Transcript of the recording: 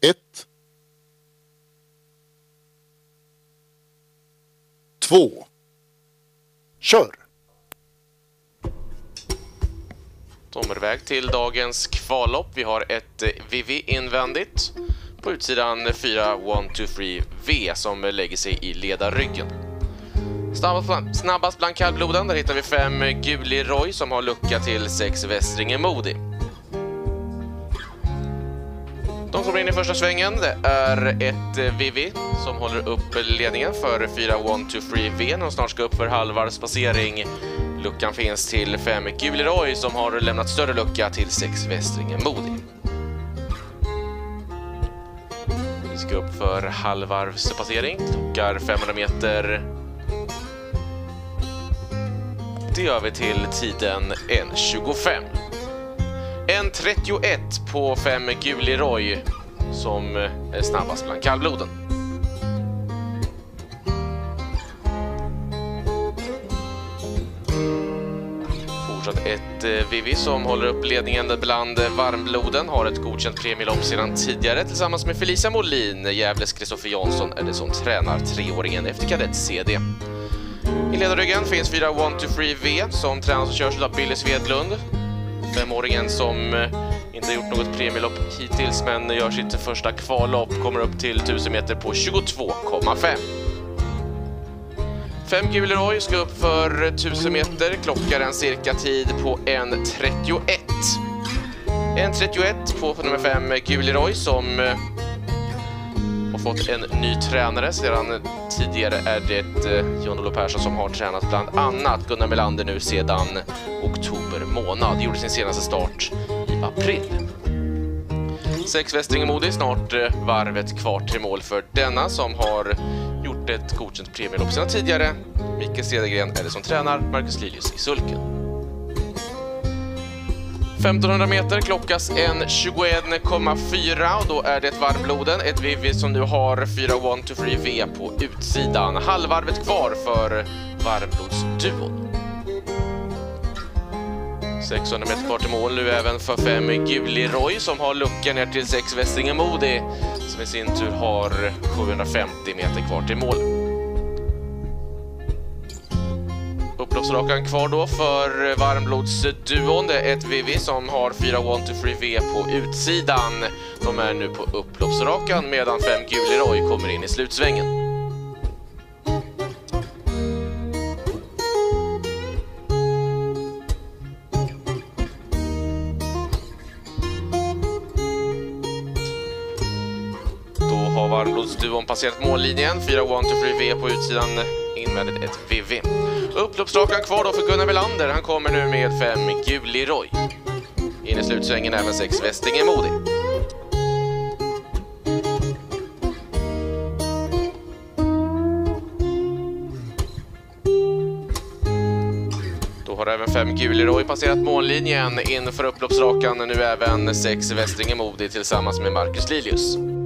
Ett. Två. Kör! Tommerväg till dagens kvallopp. Vi har ett eh, Vivi invändigt. På utsidan 4 1, 2, 3 V som lägger sig i ledarryggen. Snabbast bland, snabbast bland kallbloden, där hittar vi 5 Guli Roy som har lucka till 6 Västringe Modi. De som kommer in i första svängen det är ett eh, Vivi som håller upp ledningen för 4 1, 2, 3 V när de snart ska upp för halvvarvspassering. Luckan finns till 5 Guleroy som har lämnat större lucka till 6 Västringen Modi. Vi ska upp för halvvarvspassering, klockar 500 meter. Det gör vi till tiden 1.25. 1.31 på 5 Guleroy som eh, är snabbast bland kallbloden. Fortsatt ett eh, Vivi som håller upp ledningen bland varmbloden. Har ett godkänt premielopp sedan tidigare tillsammans med Felicia Molin. Gävles Kristoffer Jansson är det som tränar treåringen efter kadett CD. I ledarryggen finns 4 1 2 3 V som tränas och körs av Billy Svedlund. Femåringen som eh, inte har gjort något premielopp hittills men gör sitt första kvallopp, kommer upp till 1000 meter på 22,5. 5 Guleroy ska upp för 1000 meter, klockar en cirka tid på 1.31. 1.31 på nummer 5 Guleroy som eh, har fått en ny tränare. Sedan tidigare är det eh, Jan-Olof Persson som har tränat bland annat Gunnar Melander nu sedan oktober månad. Gjorde sin senaste start i april. Sex Västringemodi, snart eh, varvet kvar till mål för denna som har gjort ett godkänt premielopp sedan tidigare. Mikael Cedergren är det som tränar, Marcus Lilius i sulken. 1500 meter klockas en 21,4 och då är det varmbloden, ett Vivi som nu har 4 1 2 3 V på utsidan. Halvvarvet kvar för varmblodsduon. 600 meter kvar till mål nu även för fem Guli Roy som har lucka ner till 6 Västringe Modi som i sin tur har 750 meter kvar till mål. Upploppsrakan kvar då för varmblodsduon. Det är ett Vivi som har 4 1 to 3 V på utsidan. De är nu på upploppsrakan medan fem Guli Roy kommer in i slutsvängen. Har passerat mållinjen. 4 1-2-3 V på utsidan invändigt ett Vivi. Upploppsrakan kvar då för Gunnar Melander. Han kommer nu med 5 Guli Roy. In i slutsvängen även 6 Västinge Modi. Då har även 5 Guli Roy passerat mållinjen inför upploppsrakan nu även 6 Västringe Modi tillsammans med Marcus Lilius.